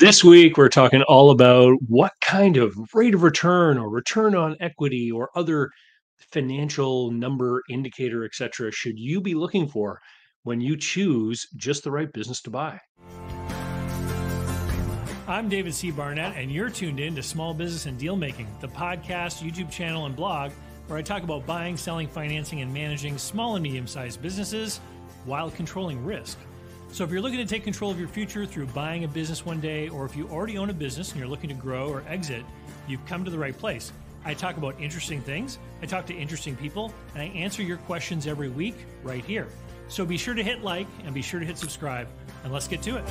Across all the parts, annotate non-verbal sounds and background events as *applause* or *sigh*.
This week, we're talking all about what kind of rate of return or return on equity or other financial number indicator, et cetera, should you be looking for when you choose just the right business to buy. I'm David C. Barnett, and you're tuned in to Small Business and Deal Making, the podcast, YouTube channel, and blog where I talk about buying, selling, financing, and managing small and medium sized businesses while controlling risk. So, if you're looking to take control of your future through buying a business one day, or if you already own a business and you're looking to grow or exit, you've come to the right place. I talk about interesting things, I talk to interesting people, and I answer your questions every week right here. So, be sure to hit like and be sure to hit subscribe, and let's get to it.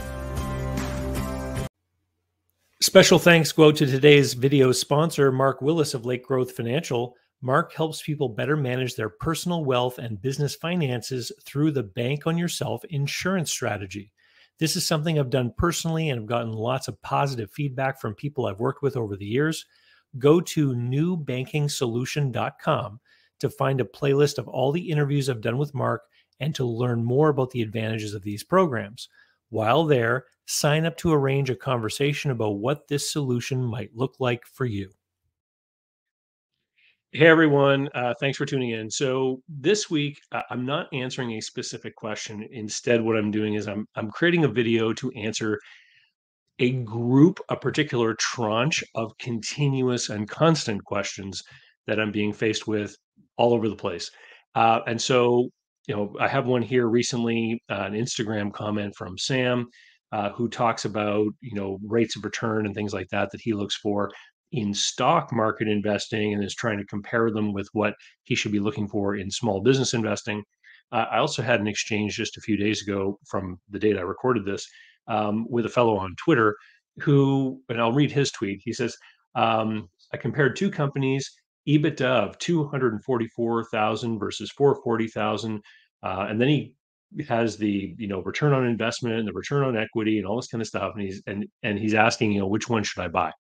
Special thanks go to today's video sponsor, Mark Willis of Lake Growth Financial. Mark helps people better manage their personal wealth and business finances through the Bank on Yourself insurance strategy. This is something I've done personally and I've gotten lots of positive feedback from people I've worked with over the years. Go to newbankingsolution.com to find a playlist of all the interviews I've done with Mark and to learn more about the advantages of these programs. While there, sign up to arrange a conversation about what this solution might look like for you. Hey everyone, uh, thanks for tuning in. So this week, uh, I'm not answering a specific question. Instead, what I'm doing is I'm I'm creating a video to answer a group, a particular tranche of continuous and constant questions that I'm being faced with all over the place. Uh, and so, you know, I have one here recently, uh, an Instagram comment from Sam, uh, who talks about you know rates of return and things like that that he looks for in stock market investing and is trying to compare them with what he should be looking for in small business investing. Uh, I also had an exchange just a few days ago from the date I recorded this um, with a fellow on Twitter who, and I'll read his tweet. He says, um, I compared two companies, EBITDA of 244,000 versus 440,000. Uh, and then he has the you know return on investment and the return on equity and all this kind of stuff and he's and and he's asking you know which one should i buy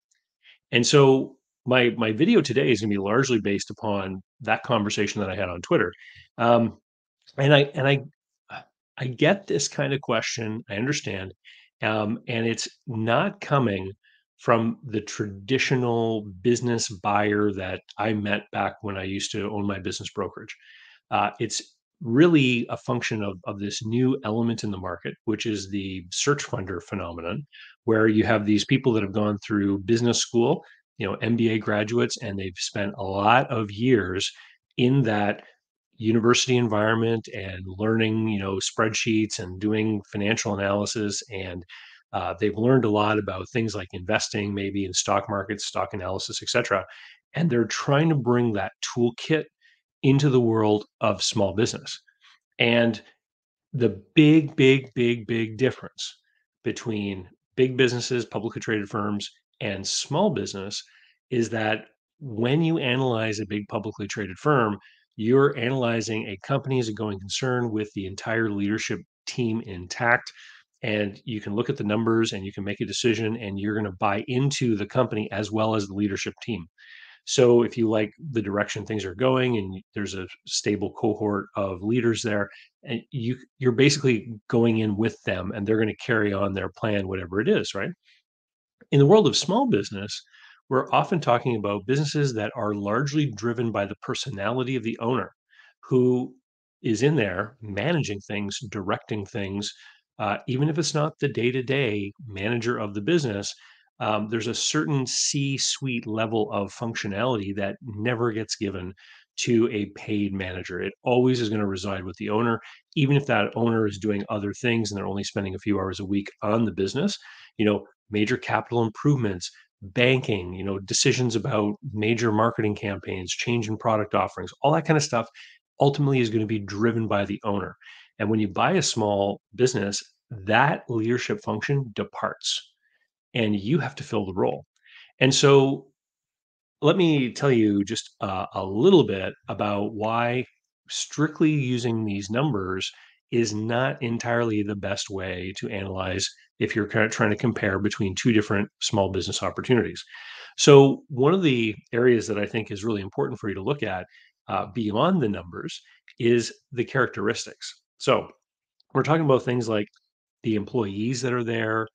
and so my my video today is going to be largely based upon that conversation that I had on Twitter. Um, and I and I I get this kind of question. I understand, um, and it's not coming from the traditional business buyer that I met back when I used to own my business brokerage. Uh, it's really a function of, of this new element in the market, which is the search funder phenomenon, where you have these people that have gone through business school, you know, MBA graduates, and they've spent a lot of years in that university environment and learning, you know, spreadsheets and doing financial analysis. And uh, they've learned a lot about things like investing, maybe in stock markets, stock analysis, et cetera. And they're trying to bring that toolkit into the world of small business. And the big, big, big, big difference between big businesses, publicly traded firms, and small business is that when you analyze a big publicly traded firm, you're analyzing a company as a going concern with the entire leadership team intact. And you can look at the numbers and you can make a decision, and you're going to buy into the company as well as the leadership team. So if you like the direction things are going and there's a stable cohort of leaders there, and you you're basically going in with them and they're going to carry on their plan, whatever it is, right? In the world of small business, we're often talking about businesses that are largely driven by the personality of the owner who is in there managing things, directing things, uh, even if it's not the day to day manager of the business, um, there's a certain C suite level of functionality that never gets given to a paid manager. It always is going to reside with the owner, even if that owner is doing other things and they're only spending a few hours a week on the business. You know, major capital improvements, banking, you know, decisions about major marketing campaigns, change in product offerings, all that kind of stuff ultimately is going to be driven by the owner. And when you buy a small business, that leadership function departs and you have to fill the role. And so let me tell you just uh, a little bit about why strictly using these numbers is not entirely the best way to analyze if you're kind of trying to compare between two different small business opportunities. So, one of the areas that I think is really important for you to look at uh, beyond the numbers is the characteristics. So, we're talking about things like the employees that are there,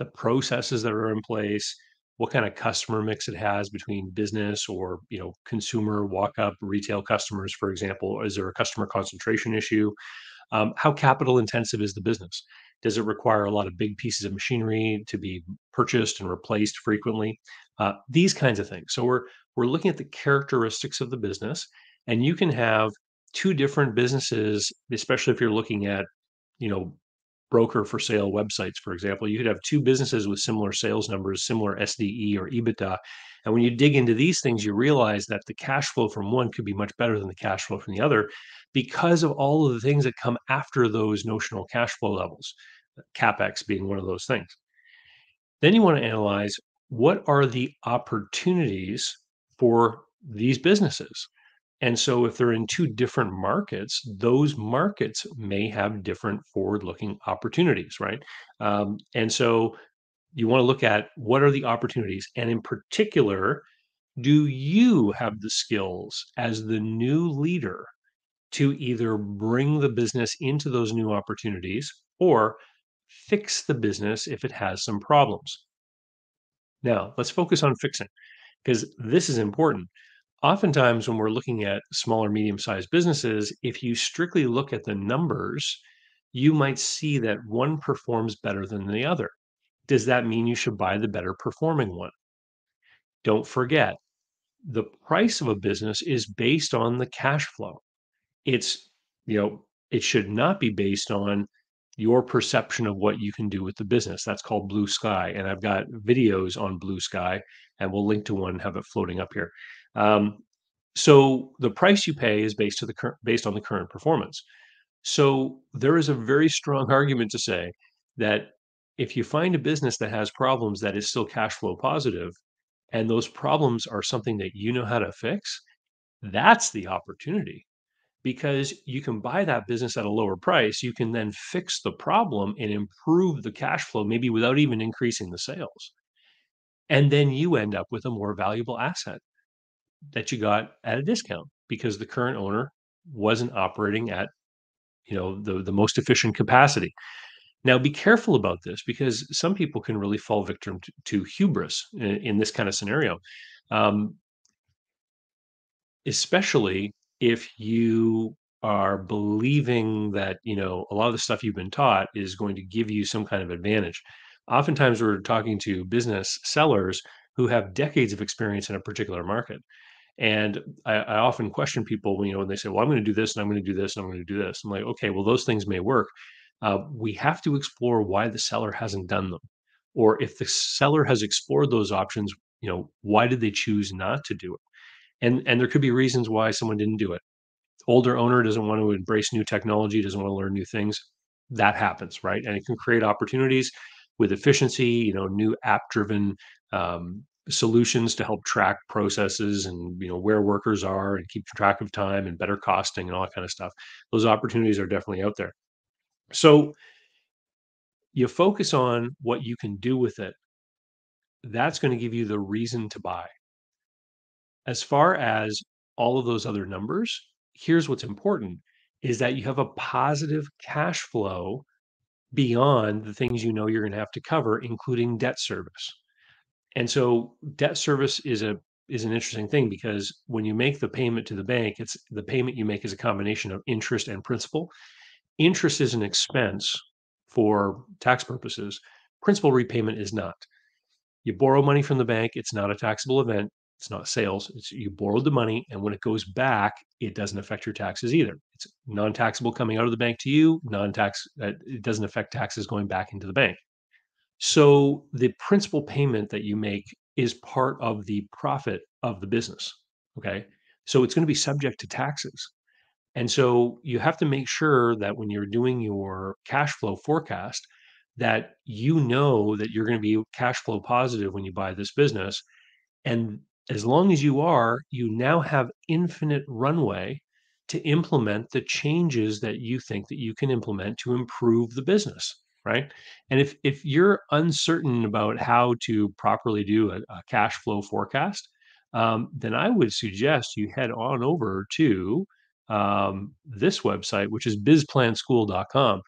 the processes that are in place, what kind of customer mix it has between business or you know consumer walk up retail customers, for example. Is there a customer concentration issue? Um, how capital intensive is the business? Does it require a lot of big pieces of machinery to be purchased and replaced frequently? Uh, these kinds of things. So we're we're looking at the characteristics of the business, and you can have two different businesses, especially if you're looking at you know broker for sale websites, for example. You could have two businesses with similar sales numbers, similar SDE or EBITDA. And when you dig into these things, you realize that the cash flow from one could be much better than the cash flow from the other because of all of the things that come after those notional cash flow levels, capex being one of those things. Then you want to analyze what are the opportunities for these businesses. And so, if they're in two different markets, those markets may have different forward looking opportunities, right? Um, and so, you want to look at what are the opportunities. And in particular, do you have the skills as the new leader to either bring the business into those new opportunities or fix the business if it has some problems? Now, let's focus on fixing because this is important oftentimes when we're looking at small or medium sized businesses, if you strictly look at the numbers, you might see that one performs better than the other. Does that mean you should buy the better performing one? Don't forget, the price of a business is based on the cash flow. It's, you know, it should not be based on your perception of what you can do with the business. That's called blue sky. And I've got videos on blue sky, and we'll link to one, and have it floating up here. Um, so the price you pay is based to the current based on the current performance. So there is a very strong *laughs* argument to say that if you find a business that has problems that is still cash flow positive, and those problems are something that you know how to fix, that's the opportunity because you can buy that business at a lower price. You can then fix the problem and improve the cash flow, maybe without even increasing the sales. And then you end up with a more valuable asset that you got at a discount because the current owner wasn't operating at you know the the most efficient capacity. Now be careful about this because some people can really fall victim to, to hubris in, in, this kind of scenario. Um, especially if you are believing that you know a lot of the stuff you've been taught is going to give you some kind of advantage oftentimes we're talking to business sellers who have decades of experience in a particular market and I, I, often question people, you know, when they say, "Well, I'm going to do this, and I'm going to do this, and I'm going to do this." I'm like, "Okay, well, those things may work. Uh, we have to explore why the seller hasn't done them, or if the seller has explored those options, you know, why did they choose not to do it? And and there could be reasons why someone didn't do it. Older owner doesn't want to embrace new technology, doesn't want to learn new things. That happens, right? And it can create opportunities with efficiency, you know, new app-driven um, solutions to help track processes and you know where workers are and keep track of time and better costing and all that kind of stuff. Those opportunities are definitely out there. So you focus on what you can do with it that's going to give you the reason to buy. As far as all of those other numbers here's what's important is that you have a positive cash flow beyond the things you know you're going to have to cover including debt service and so debt service is a is an interesting thing because when you make the payment to the bank, it's the payment you make is a combination of interest and principal. Interest is an expense for tax purposes. Principal repayment is not. You borrow money from the bank, it's not a taxable event, it's not sales. It's you borrowed the money, and when it goes back, it doesn't affect your taxes either. It's non-taxable coming out of the bank to you, non-tax. Uh, it doesn't affect taxes going back into the bank. So the principal payment that you make is part of the profit of the business. Okay. So it's going to be subject to taxes. And so you have to make sure that when you're doing your cash flow forecast, that you know that you're going to be cash flow positive when you buy this business. And as long as you are, you now have infinite runway to implement the changes that you think that you can implement to improve the business right? And if if you're uncertain about how to properly do a, a cash flow forecast, um, then I would suggest you head on over to um, this website, which is bizplanschool.com.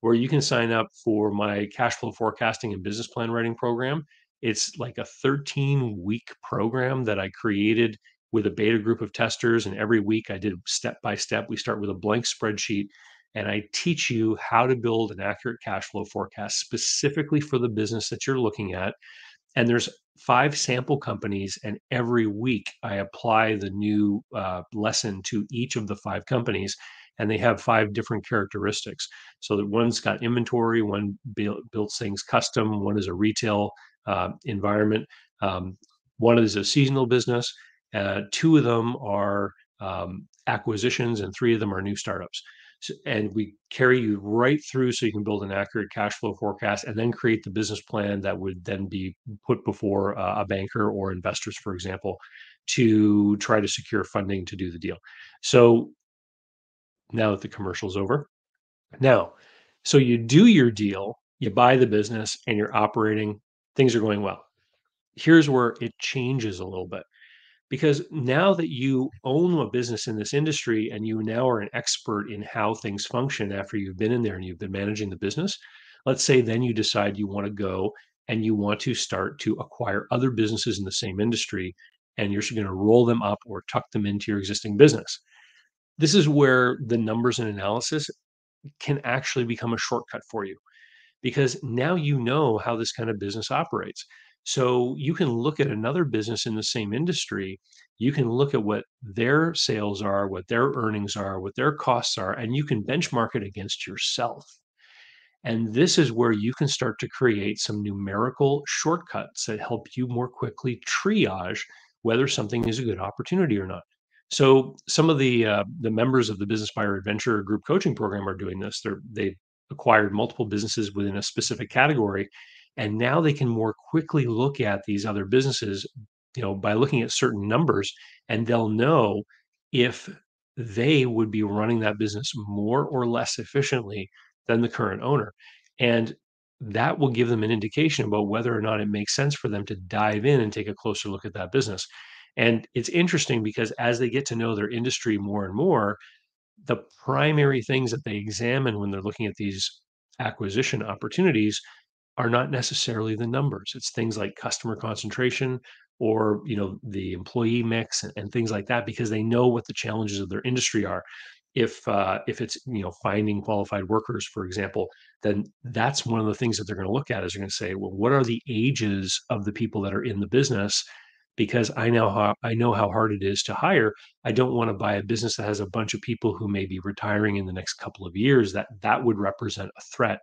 where you can sign up for my cash flow forecasting and business plan writing program. It's like a 13 week program that I created with a beta group of testers. And every week I did step by step. We start with a blank spreadsheet and I teach you how to build an accurate cash flow forecast specifically for the business that you're looking at. And there's five sample companies, and every week I apply the new uh, lesson to each of the five companies and they have five different characteristics. So that one's got inventory, one build, builds things custom, one is a retail uh, environment, um, one is a seasonal business, uh, two of them are um, acquisitions, and three of them are new startups. And we carry you right through so you can build an accurate cash flow forecast and then create the business plan that would then be put before uh, a banker or investors, for example, to try to secure funding to do the deal. So now that the commercial's over. Now, so you do your deal, you buy the business, and you're operating, things are going well. Here's where it changes a little bit because now that you own a business in this industry and you now are an expert in how things function after you've been in there and you've been managing the business, let's say then you decide you want to go and you want to start to acquire other businesses in the same industry and you're going to roll them up or tuck them into your existing business this is where the numbers and analysis can actually become a shortcut for you because now you know how this kind of business operates. So you can look at another business in the same industry. You can look at what their sales are, what their earnings are, what their costs are, and you can benchmark it against yourself. And this is where you can start to create some numerical shortcuts that help you more quickly triage whether something is a good opportunity or not. So some of the uh, the members of the Business Buyer Advantage group coaching program are doing this. They're they acquired multiple businesses within a specific category, and now they can more quickly look at these other businesses, you know, by looking at certain numbers, and they'll know if they would be running that business more or less efficiently than the current owner. And that will give them an indication about whether or not it makes sense for them to dive in and take a closer look at that business. And it's interesting because as they get to know their industry more and more, the primary things that they examine when they're looking at these acquisition opportunities are not necessarily the numbers. It's things like customer concentration or you know the employee mix and, and things like that because they know what the challenges of their industry are. If uh, if it's you know finding qualified workers, for example, then that's one of the things that they're going to look at is they're going to say, well, what are the ages of the people that are in the business? because I know how I know how hard it is to hire. I don't want to buy a business that has a bunch of people who may be retiring in the next couple of years. That that would represent a threat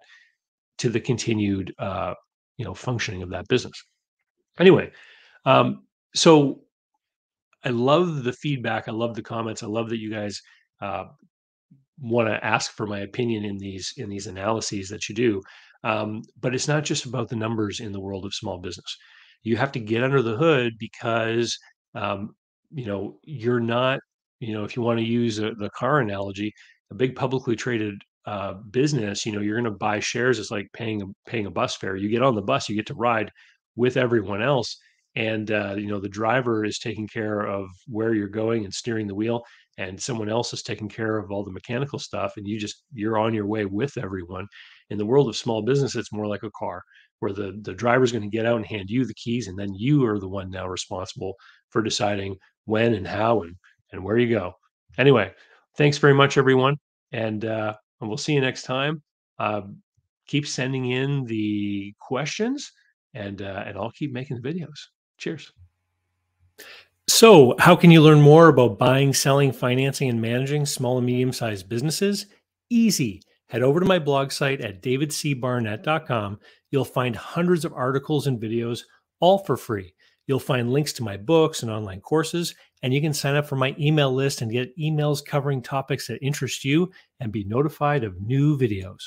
to the continued uh, you know functioning of that business. Anyway, um, so I love the feedback. I love the comments. I love that you guys uh, want to ask for my opinion in these in these analyses that you do. Um, but it's not just about the numbers in the world of small business you have to get under the hood because um, you know you're not you know if you want to use a, the car analogy a big publicly traded uh, business you know you're going to buy shares it's like paying a paying a bus fare. You get on the bus you get to ride with everyone else and uh, you know the driver is taking care of where you're going and steering the wheel and someone else is taking care of all the mechanical stuff and you just you're on your way with everyone. In the world of small business it's more like a car where the the driver's going to get out and hand you the keys and then you are the one now responsible for deciding when and how and and where you go. Anyway thanks very much everyone and uh and we'll see you next time. Uh, keep sending in the questions and uh, and i'll keep making the videos. Cheers. So how can you learn more about buying selling financing and managing small and medium sized businesses? Easy. Head over to my blog site at davidcbarnett.com. You'll find hundreds of articles and videos, all for free. You'll find links to my books and online courses, and you can sign up for my email list and get emails covering topics that interest you and be notified of new videos.